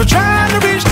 for trying to reach